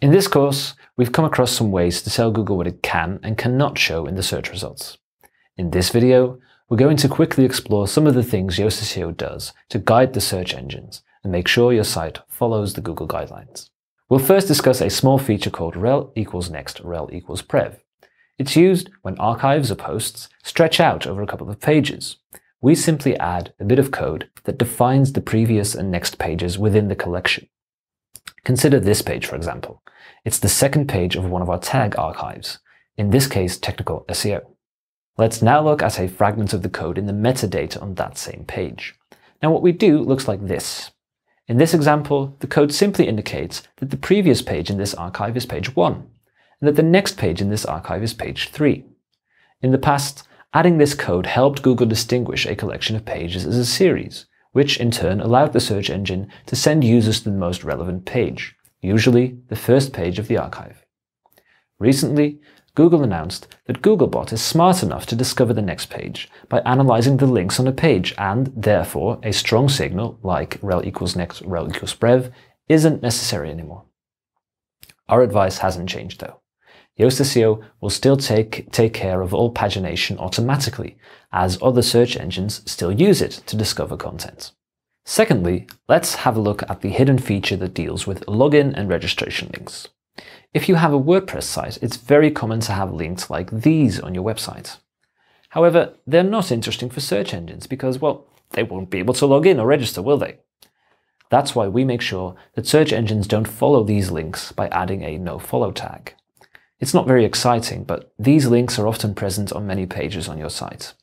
In this course, we've come across some ways to tell Google what it can and cannot show in the search results. In this video, we're going to quickly explore some of the things Yoast SEO does to guide the search engines and make sure your site follows the Google guidelines. We'll first discuss a small feature called rel equals next rel equals prev. It's used when archives or posts stretch out over a couple of pages. We simply add a bit of code that defines the previous and next pages within the collection. Consider this page, for example. It's the second page of one of our tag archives, in this case technical SEO. Let's now look at a fragment of the code in the metadata on that same page. Now what we do looks like this. In this example, the code simply indicates that the previous page in this archive is page 1, and that the next page in this archive is page 3. In the past, adding this code helped Google distinguish a collection of pages as a series, which in turn allowed the search engine to send users to the most relevant page, usually the first page of the archive. Recently, Google announced that Googlebot is smart enough to discover the next page by analyzing the links on a page and, therefore, a strong signal like rel equals next rel equals prev isn't necessary anymore. Our advice hasn't changed though. Yoast SEO will still take, take care of all pagination automatically, as other search engines still use it to discover content. Secondly, let's have a look at the hidden feature that deals with login and registration links. If you have a WordPress site, it's very common to have links like these on your website. However, they're not interesting for search engines because, well, they won't be able to log in or register, will they? That's why we make sure that search engines don't follow these links by adding a nofollow tag. It's not very exciting, but these links are often present on many pages on your site.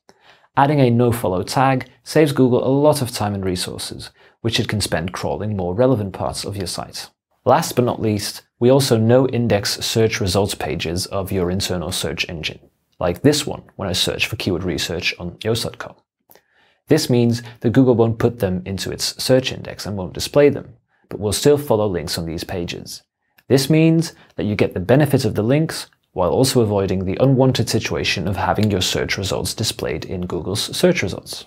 Adding a nofollow tag saves Google a lot of time and resources, which it can spend crawling more relevant parts of your site. Last but not least, we also no index search results pages of your internal search engine, like this one when I search for keyword research on Yoast.com. This means that Google won't put them into its search index and won't display them, but will still follow links on these pages. This means that you get the benefit of the links while also avoiding the unwanted situation of having your search results displayed in Google's search results.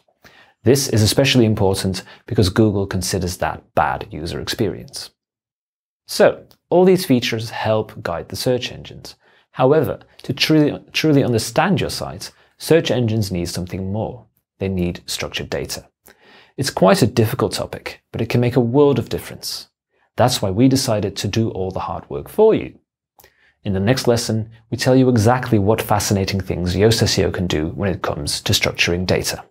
This is especially important because Google considers that bad user experience. So, all these features help guide the search engines. However, to truly, truly understand your site, search engines need something more. They need structured data. It's quite a difficult topic, but it can make a world of difference. That's why we decided to do all the hard work for you. In the next lesson, we tell you exactly what fascinating things Yoast SEO can do when it comes to structuring data.